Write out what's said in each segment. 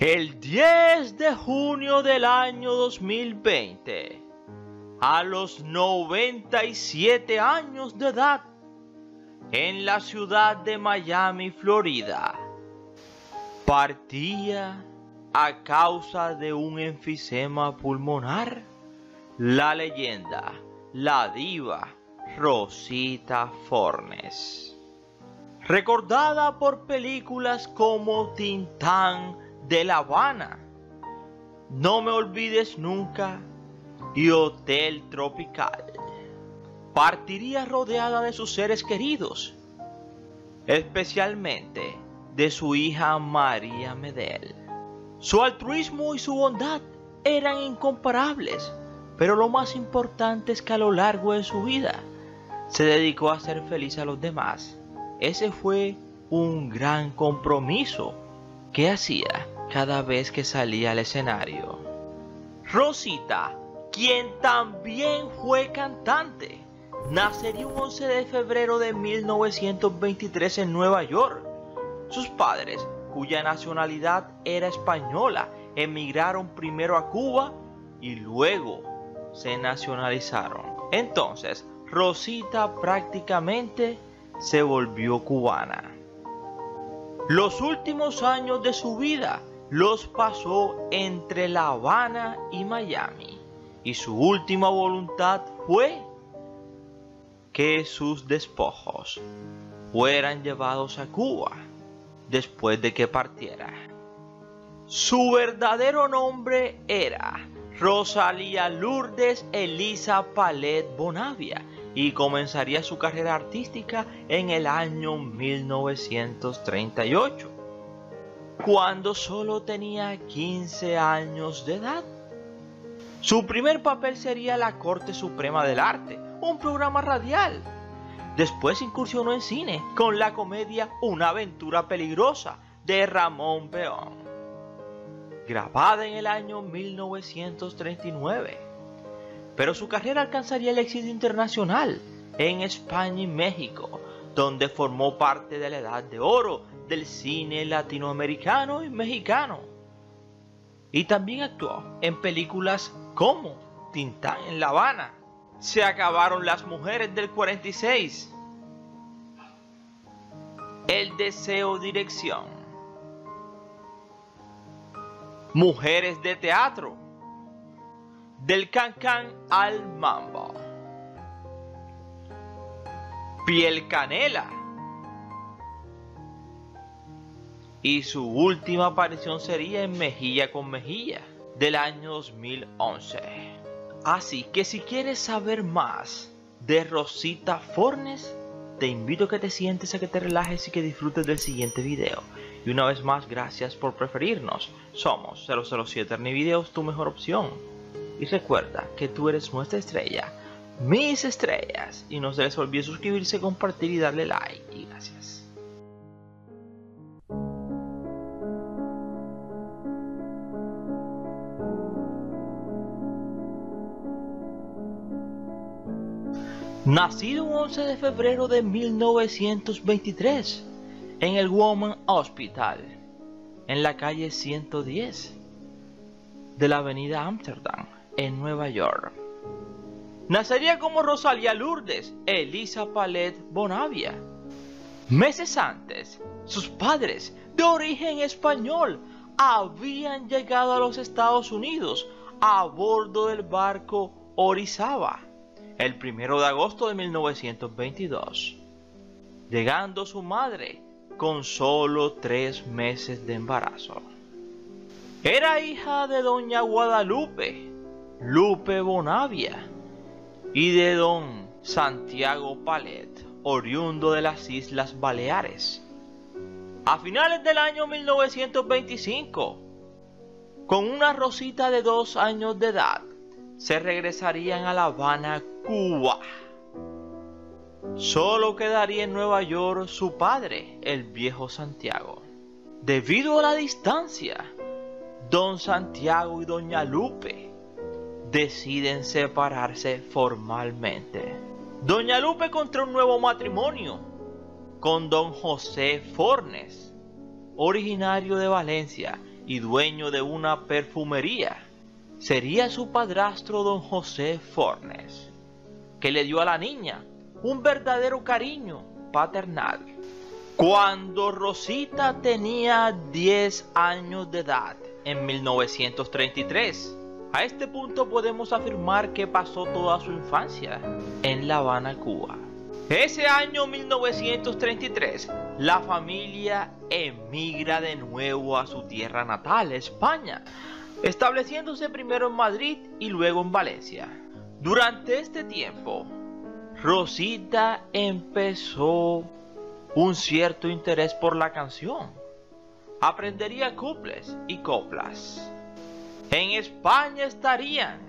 El 10 de junio del año 2020, a los 97 años de edad, en la ciudad de Miami, Florida, partía a causa de un enfisema pulmonar la leyenda, la diva Rosita Fornes. Recordada por películas como Tintán, de La Habana. No me olvides nunca y Hotel Tropical. Partiría rodeada de sus seres queridos, especialmente de su hija María Medel. Su altruismo y su bondad eran incomparables, pero lo más importante es que a lo largo de su vida se dedicó a ser feliz a los demás. Ese fue un gran compromiso que hacía cada vez que salía al escenario. Rosita, quien también fue cantante, nacería un 11 de febrero de 1923 en Nueva York. Sus padres, cuya nacionalidad era española, emigraron primero a Cuba y luego se nacionalizaron. Entonces, Rosita prácticamente se volvió cubana. Los últimos años de su vida los pasó entre La Habana y Miami y su última voluntad fue que sus despojos fueran llevados a Cuba después de que partiera. Su verdadero nombre era Rosalía Lourdes Elisa Palet Bonavia y comenzaría su carrera artística en el año 1938 cuando solo tenía 15 años de edad. Su primer papel sería La Corte Suprema del Arte, un programa radial. Después incursionó en cine con la comedia Una aventura peligrosa de Ramón Peón, grabada en el año 1939. Pero su carrera alcanzaría el éxito internacional en España y México, donde formó parte de la Edad de Oro del cine latinoamericano y mexicano. Y también actuó en películas como Tintán en La Habana, Se acabaron las mujeres del 46, El deseo dirección, Mujeres de teatro, Del Cancán al Mambo, Piel Canela, y su última aparición sería en Mejilla con Mejilla del año 2011. Así que si quieres saber más de Rosita Fornes, te invito a que te sientes, a que te relajes y que disfrutes del siguiente video. Y una vez más, gracias por preferirnos. Somos 007 Videos, tu mejor opción. Y recuerda que tú eres nuestra estrella, mis estrellas. Y no se les olvide suscribirse, compartir y darle like. Y gracias. Nacido un 11 de febrero de 1923 en el Woman Hospital, en la calle 110 de la avenida Amsterdam, en Nueva York. Nacería como Rosalía Lourdes Elisa Palet Bonavia. Meses antes, sus padres, de origen español, habían llegado a los Estados Unidos a bordo del barco Orizaba el primero de agosto de 1922, llegando su madre con solo tres meses de embarazo. Era hija de doña Guadalupe, Lupe Bonavia, y de don Santiago Palet, oriundo de las Islas Baleares. A finales del año 1925, con una Rosita de dos años de edad, se regresarían a La Habana, Cuba. Solo quedaría en Nueva York su padre, el viejo Santiago. Debido a la distancia, don Santiago y doña Lupe deciden separarse formalmente. Doña Lupe contrae un nuevo matrimonio con don José Fornes, originario de Valencia, y dueño de una perfumería. Sería su padrastro don José Fornes, que le dio a la niña un verdadero cariño paternal. Cuando Rosita tenía 10 años de edad, en 1933, a este punto podemos afirmar que pasó toda su infancia en La Habana, Cuba. Ese año 1933, la familia emigra de nuevo a su tierra natal, España, estableciéndose primero en Madrid y luego en Valencia. Durante este tiempo, Rosita empezó un cierto interés por la canción. Aprendería cuples y coplas. En España estarían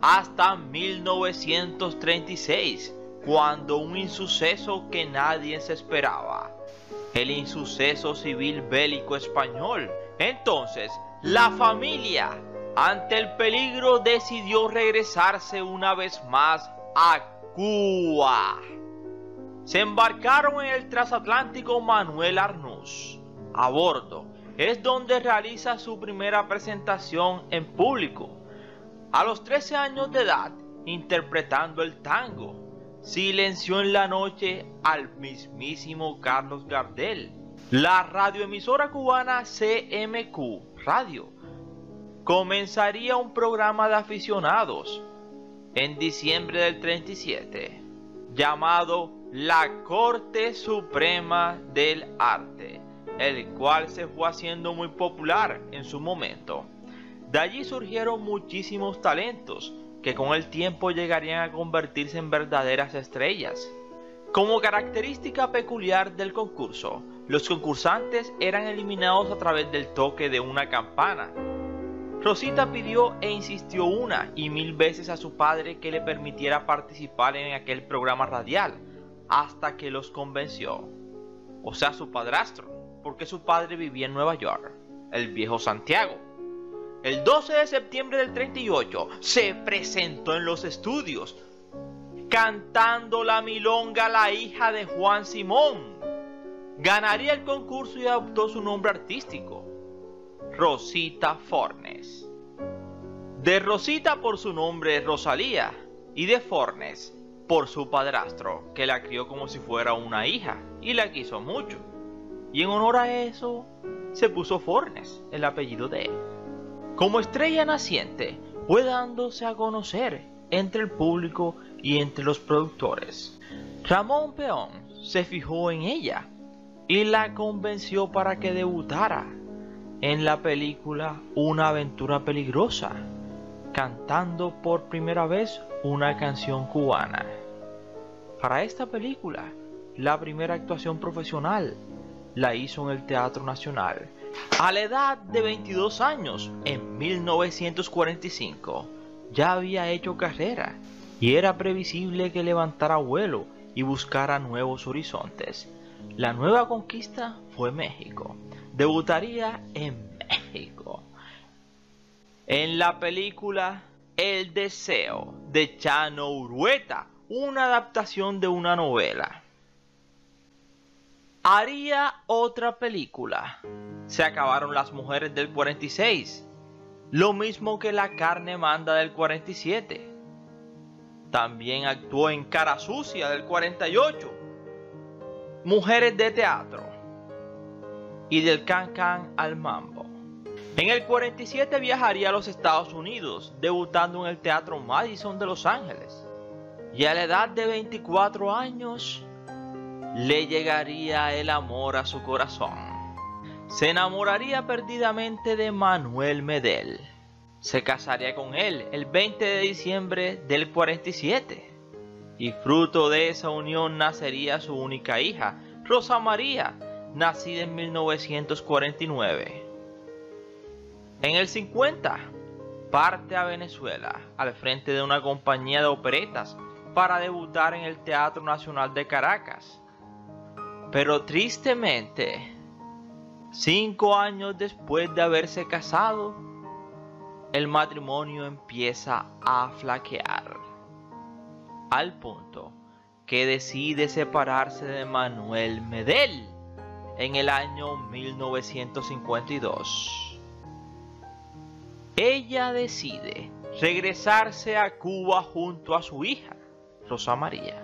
hasta 1936 cuando un insuceso que nadie se esperaba, el insuceso civil bélico español. Entonces, la familia, ante el peligro, decidió regresarse una vez más a Cuba. Se embarcaron en el transatlántico Manuel Arnús. A bordo es donde realiza su primera presentación en público. A los 13 años de edad, interpretando el tango, silenció en la noche al mismísimo Carlos Gardel. La radioemisora cubana CMQ Radio comenzaría un programa de aficionados en diciembre del 37 llamado La Corte Suprema del Arte, el cual se fue haciendo muy popular en su momento. De allí surgieron muchísimos talentos que con el tiempo llegarían a convertirse en verdaderas estrellas. Como característica peculiar del concurso, los concursantes eran eliminados a través del toque de una campana. Rosita pidió e insistió una y mil veces a su padre que le permitiera participar en aquel programa radial, hasta que los convenció. O sea, su padrastro, porque su padre vivía en Nueva York, el viejo Santiago. El 12 de septiembre del 38 se presentó en los estudios cantando la milonga la hija de Juan Simón. Ganaría el concurso y adoptó su nombre artístico, Rosita Fornes. De Rosita por su nombre Rosalía y de Fornes por su padrastro, que la crió como si fuera una hija y la quiso mucho. Y en honor a eso se puso Fornes, el apellido de él. Como estrella naciente, fue dándose a conocer entre el público y entre los productores. Ramón Peón se fijó en ella y la convenció para que debutara en la película Una aventura peligrosa, cantando por primera vez una canción cubana. Para esta película, la primera actuación profesional la hizo en el Teatro Nacional a la edad de 22 años, en 1945, ya había hecho carrera y era previsible que levantara vuelo y buscara nuevos horizontes. La nueva conquista fue México. Debutaría en México. En la película El Deseo de Chano Urueta, una adaptación de una novela. Haría otra película se acabaron las mujeres del 46, lo mismo que la carne manda del 47. También actuó en Cara Sucia del 48, Mujeres de Teatro y del Can Can al Mambo. En el 47 viajaría a los Estados Unidos, debutando en el Teatro Madison de Los Ángeles. Y a la edad de 24 años, le llegaría el amor a su corazón se enamoraría perdidamente de Manuel Medel. Se casaría con él el 20 de diciembre del 47. Y fruto de esa unión nacería su única hija, Rosa María, nacida en 1949. En el 50, parte a Venezuela al frente de una compañía de operetas para debutar en el Teatro Nacional de Caracas. Pero tristemente, Cinco años después de haberse casado, el matrimonio empieza a flaquear. Al punto que decide separarse de Manuel Medel en el año 1952. ella decide regresarse a Cuba junto a su hija, Rosa María.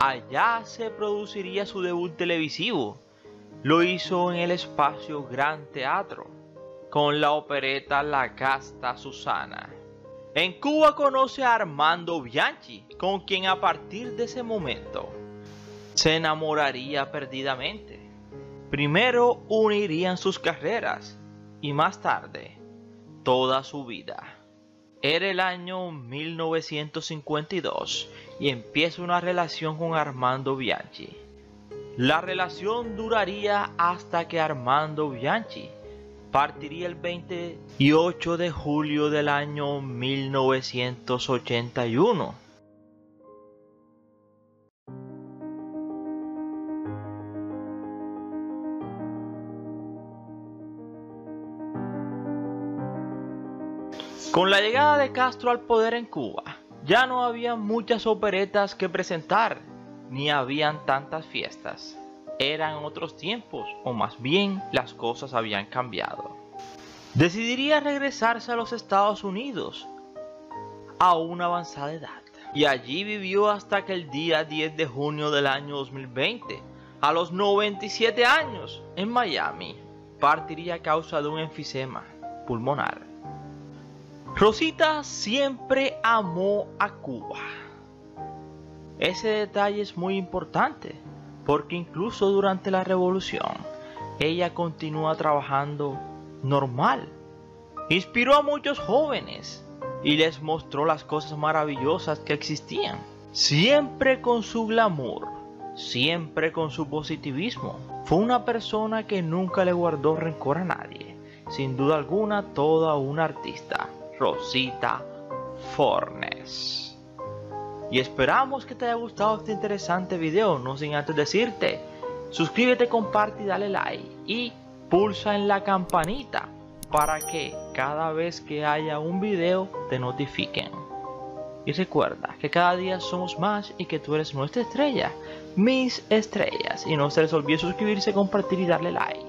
Allá se produciría su debut televisivo. Lo hizo en el espacio Gran Teatro, con la opereta La Casta Susana. En Cuba conoce a Armando Bianchi, con quien a partir de ese momento se enamoraría perdidamente. Primero unirían sus carreras y más tarde toda su vida. Era el año 1952 y empieza una relación con Armando Bianchi. La relación duraría hasta que Armando Bianchi partiría el 28 de julio del año 1981. Con la llegada de Castro al poder en Cuba, ya no había muchas operetas que presentar, ni habían tantas fiestas. Eran otros tiempos, o más bien las cosas habían cambiado. Decidiría regresarse a los Estados Unidos a una avanzada edad. Y allí vivió hasta que el día 10 de junio del año 2020, a los 97 años, en Miami, partiría a causa de un enfisema pulmonar. Rosita siempre amó a Cuba. Ese detalle es muy importante porque incluso durante la revolución ella continúa trabajando normal. Inspiró a muchos jóvenes y les mostró las cosas maravillosas que existían. Siempre con su glamour, siempre con su positivismo. Fue una persona que nunca le guardó rencor a nadie. Sin duda alguna, toda una artista. Rosita Fornes. Y esperamos que te haya gustado este interesante video, no sin antes decirte, suscríbete, comparte y dale like y pulsa en la campanita para que cada vez que haya un video te notifiquen. Y recuerda que cada día somos más y que tú eres nuestra estrella, mis estrellas. Y no se les olvide suscribirse, compartir y darle like.